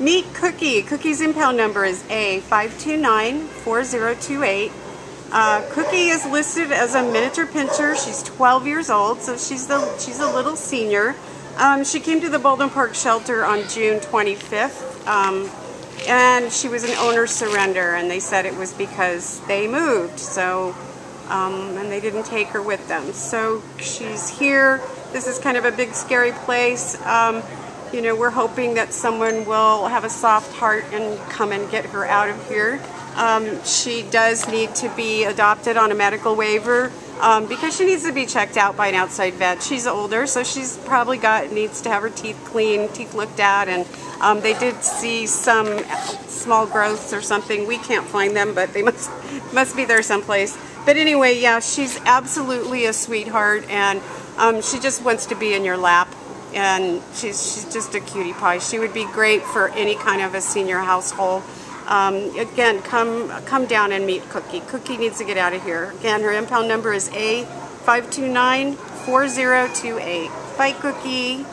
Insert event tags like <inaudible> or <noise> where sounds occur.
Meet Cookie. Cookie's impound number is A5294028. Uh, Cookie is listed as a miniature pinscher. She's 12 years old, so she's the she's a little senior. Um, she came to the Baldwin Park shelter on June 25th, um, and she was an owner surrender, and they said it was because they moved, so um, and they didn't take her with them. So she's here. This is kind of a big, scary place. You know, we're hoping that someone will have a soft heart and come and get her out of here. Um, she does need to be adopted on a medical waiver um, because she needs to be checked out by an outside vet. She's older, so she's probably got needs to have her teeth cleaned, teeth looked at, and um, they did see some small growths or something. We can't find them, but they <laughs> must must be there someplace. But anyway, yeah, she's absolutely a sweetheart, and um, she just wants to be in your lap and she's she's just a cutie pie. She would be great for any kind of a senior household. Um, again, come come down and meet Cookie. Cookie needs to get out of here. Again, her impound number is A5294028. Bye, Cookie.